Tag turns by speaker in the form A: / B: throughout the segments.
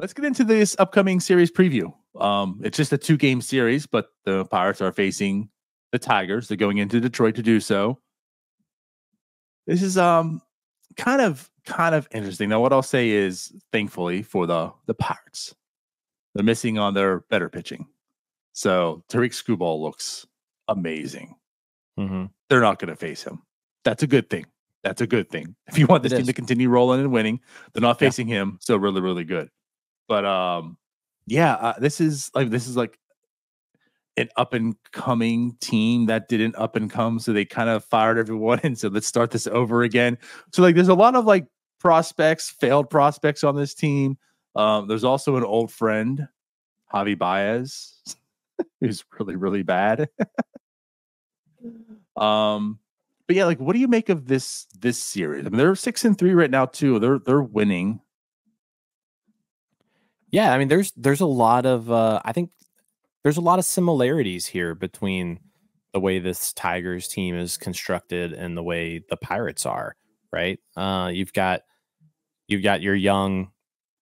A: let's get into this upcoming series preview. Um, it's just a two game series, but the Pirates are facing the Tigers. They're going into Detroit to do so. This is um kind of kind of interesting. Now, what I'll say is, thankfully for the the Pirates, they're missing on their better pitching. So Tarik Skubal looks amazing.
B: Mm-hmm.
A: They're not going to face him. That's a good thing. That's a good thing. If you want this
B: It
A: team
B: is.
A: to continue rolling and winning, they're not
B: Yeah.
A: facing him. So really, really good. But um, yeah, uh, this is like this is like an up and coming team that didn't up and come, so they kind of fired everyone, and so let's start this over again. So like, there's a lot of like prospects, failed prospects on this team. Um, there's also an old friend, Javy Baez, who's really, really bad. um, but yeah, like, what do you make of this this series? I mean, they're six and three right now too. They're they're winning.
B: Yeah, I mean, there's there's a lot of uh, I think there's a lot of similarities here between the way this Tigers team is constructed and the way the Pirates are. Right? Uh, you've got you've got your young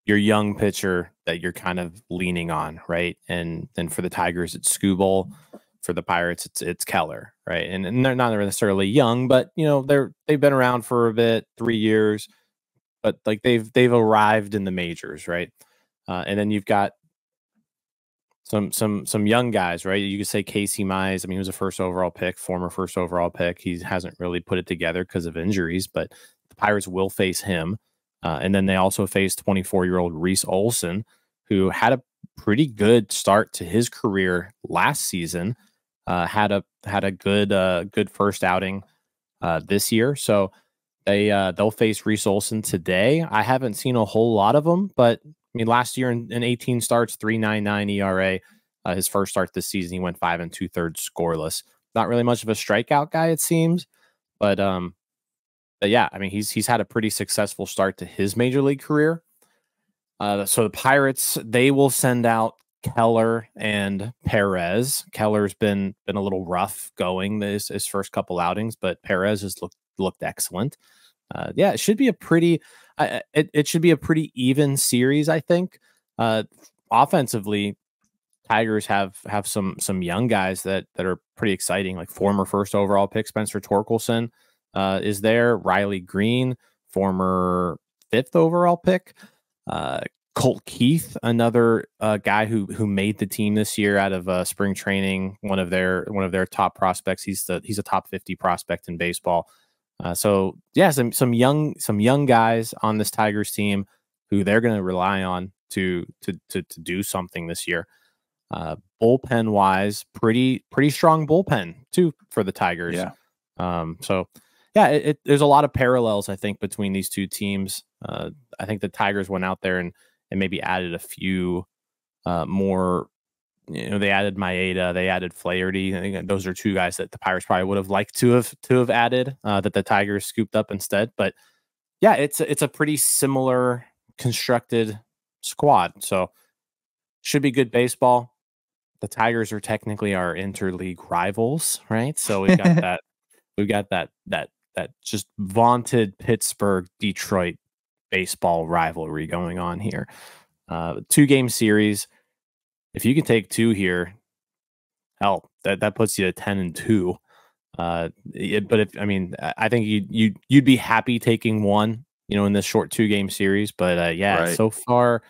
B: your young pitcher that you're kind of leaning on, right? And then for the Tigers, it's Skubal. For the Pirates, it's it's Keller, right? And, and they're not necessarily young, but you know they're they've been around for a bit, three years, but like they've they've arrived in the majors, right? Uh, and then you've got some some some young guys, right? You could say Casey Mize. I mean, he was a first overall pick, former first overall pick. He hasn't really put it together because of injuries, but the Pirates will face him. Uh, and then they also face 24 year old Reese Olson, who had a pretty good start to his career last season. Uh, had a had a good uh, good first outing uh, this year. So they uh, they'll face Reese Olson today. I haven't seen a whole lot of them, but I mean, last year in, in 18 starts, 3.99 ERA. Uh, his first start this season, he went five and two thirds scoreless. Not really much of a strikeout guy, it seems, but um, but yeah, I mean, he's he's had a pretty successful start to his major league career. Uh, so the Pirates they will send out Keller and Perez. Keller's been been a little rough going this his first couple outings, but Perez has looked looked excellent. Uh, yeah, it should be a pretty I it, it should be a pretty even series, I think. Uh, offensively, Tigers have have some some young guys that that are pretty exciting, like former first overall pick Spencer Torkelson uh, is there, Riley Greene, former fifth overall pick, uh, Colt Keith, another uh, guy who who made the team this year out of uh, spring training, one of their one of their top prospects. He's the he's a top fifty prospect in baseball. Uh, so yeah, some some young some young guys on this Tigers team who they're going to rely on to to to to do something this year. Uh, bullpen wise, pretty pretty strong bullpen too for the Tigers.
A: Yeah.
B: Um, so yeah, it, it, there's a lot of parallels I think between these two teams. Uh, I think the Tigers went out there and and maybe added a few uh, more. You know, they added Maeda, they added Flaherty. I think those are two guys that the Pirates probably would have liked to have to have added uh, that the Tigers scooped up instead. But yeah, it's a, it's a pretty similar constructed squad, so should be good baseball. The Tigers are technically our interleague rivals, right? So we've got that, we've got that that that just vaunted Pittsburgh Detroit baseball rivalry going on here. Uh, two game series. If you can take two here, hell, that, that puts you at 10 and two. Uh, it- but if, I mean, I- think you, you, you'd be happy taking one, you know, in this short two game series. But, uh, yeah,
A: Right.
B: so far,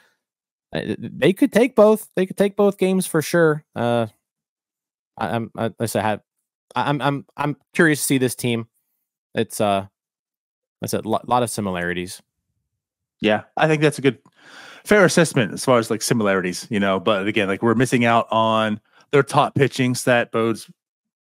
B: uh, they could take both. They could take both games for sure. Uh, I, I'm, I, I have, I'm, I'm, I'm curious to see this team. It's, uh, that's a lot, lot of similarities.
A: Yeah, I think that's a good, fair assessment as far as like similarities, you know. But again, like we're missing out on their top pitching, so that bodes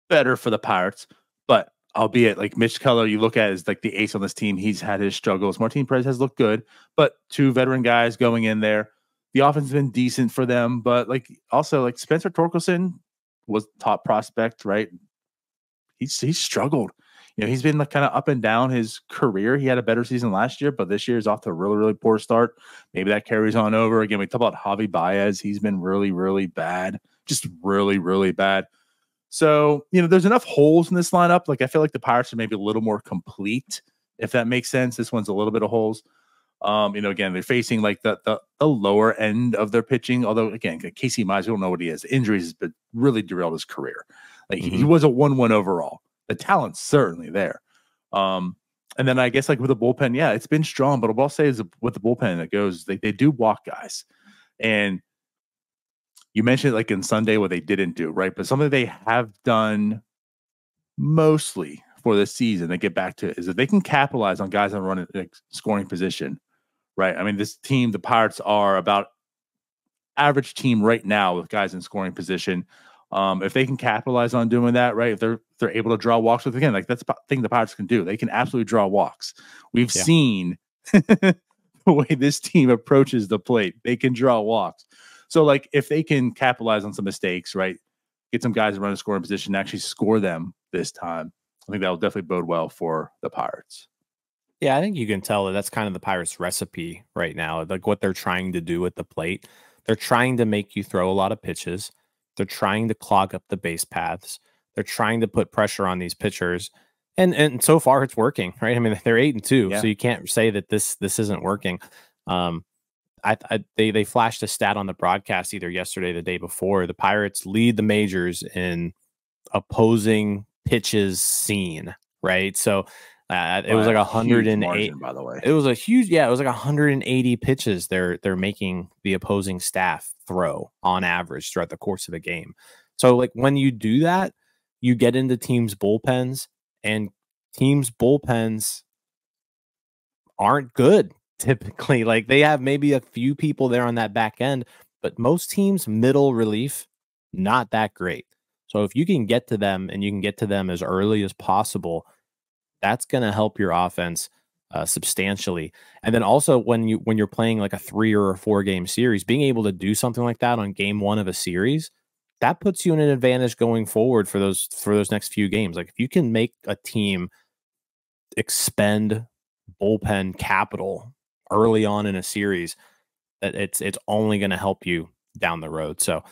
A: better for the Pirates. But albeit like Mitch Keller, you look at as like the ace on this team, he's had his struggles. Martin Perez has looked good, but two veteran guys going in there. The offense has been decent for them, but like also like Spencer Torkelson was top prospect, right? He's he's struggled. You know, he's been like kind of up and down his career. He had a better season last year, but this year is off to a really, really poor start. Maybe that carries on over. Again, we talk about Javy Baez. He's been really, really bad. Just really, really bad. So, you know, there's enough holes in this lineup. Like, I feel like the Pirates are maybe a little more complete, if that makes sense. This one's a little bit of holes. Um, you know, again, they're facing like the, the, the lower end of their pitching. Although again, Casey Mize, we don't know what he is. Injuries has been really derailed his career. Like mm-hmm. he was a one-one overall. The talent's certainly there. Um, and then I guess like with the bullpen, yeah, it's been strong. But what I'll say is with the bullpen, it goes they they do walk guys, and you mentioned like in Sunday what they didn't do right, but something they have done mostly for this season. They get back to is that they can capitalize on guys that run in like, scoring position, right? I mean, this team, the Pirates are about average team right now with guys in scoring position. Um, if they can capitalize on doing that, right? If they're they're able to draw walks with again, like that's the thing the Pirates can do. They can absolutely draw walks. We've yeah. seen the way this team approaches the plate. They can draw walks. So, like, if they can capitalize on some mistakes, right? Get some guys in run a scoring position, and actually score them this time. I think that will definitely bode well for the Pirates.
B: Yeah, I think you can tell that that's kind of the Pirates' recipe right now. Like what they're trying to do at the plate. They're trying to make you throw a lot of pitches. They're trying to clog up the base paths. They're trying to put pressure on these pitchers. And and so far it's working, right? I mean, they're eight and two, yeah. so you can't say that this this isn't working. Um, I, I, they they flashed a stat on the broadcast either yesterday or the day before. The Pirates lead the majors in opposing pitches seen, right? So uh, it was like 108
A: by the way.
B: It was a huge yeah, it was like 180 pitches they're they're making the opposing staff throw on average throughout the course of a game. So like when you do that, you get into teams bullpens and teams bullpens aren't good typically. Like they have maybe a few people there on that back end, but most teams middle relief not that great. So if you can get to them and you can get to them as early as possible, that's going to help your offense uh, substantially. And then also when you when you're playing like a three or a four game series, being able to do something like that on game one of a series, that puts you in an advantage going forward for those for those next few games. Like if you can make a team expend bullpen capital early on in a series, that it's it's only going to help you down the road. So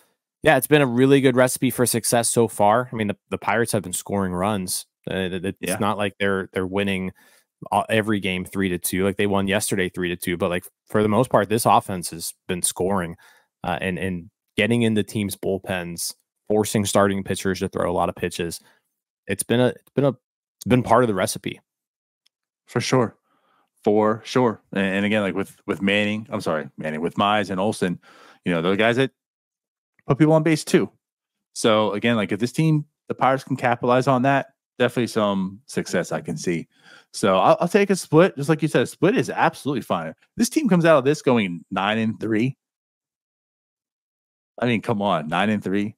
B: yeah, it's been a really good recipe for success so far. I mean, the, the Pirates have been scoring runs it's yeah. not like they're they're winning every game three to two. Like they won yesterday three to two, but like for the most part, this offense has been scoring uh, and and getting into teams' bullpens, forcing starting pitchers to throw a lot of pitches. It's been a it's been a it's been part of the recipe
A: for sure, for sure. And, and again, like with with Manning, I'm sorry, Manning with Mize and Olson, you know, those guys that put people on base too. So again, like if this team, the Pirates can capitalize on that, definitely some success I can see. So I'll, I'll, take a split, just like you said. A split is absolutely fine. This team comes out of this going nine and three. I mean, come on, nine and three.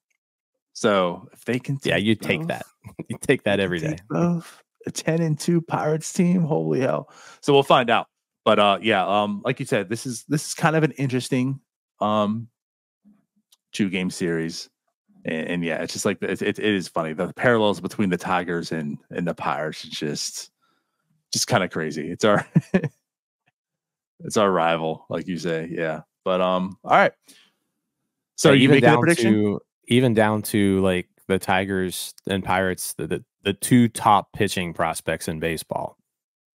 A: So if they can,
B: yeah, you take that. you take that every day.
A: Both a ten and two Pirates team. Holy hell! So we'll find out. But uh, yeah, um, like you said, this is this is kind of an interesting um two game series and, and yeah, it's just like it, it, it is funny. The parallels between the Tigers and and the Pirates is just just kind of crazy. It's our it's our rival, like you say. Yeah. But um, all right.
B: So yeah, you make a prediction? To, even down to like the Tigers and Pirates, the, the the two top pitching prospects in baseball,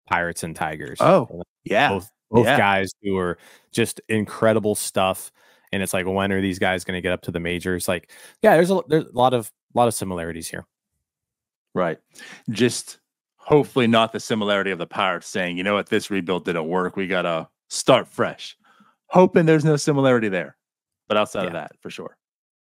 B: Pirates and Tigers.
A: Oh, yeah.
B: Both both
A: yeah.
B: guys who are just incredible stuff and it's like when are these guys going to get up to the majors? Like yeah there's a there's a lot of a lot of similarities here.
A: Right. Just hopefully not the similarity of the pirates saying you know what? This rebuild didn't work. We gotta start fresh. Hoping there's no similarity there but outside yeah. of that for sure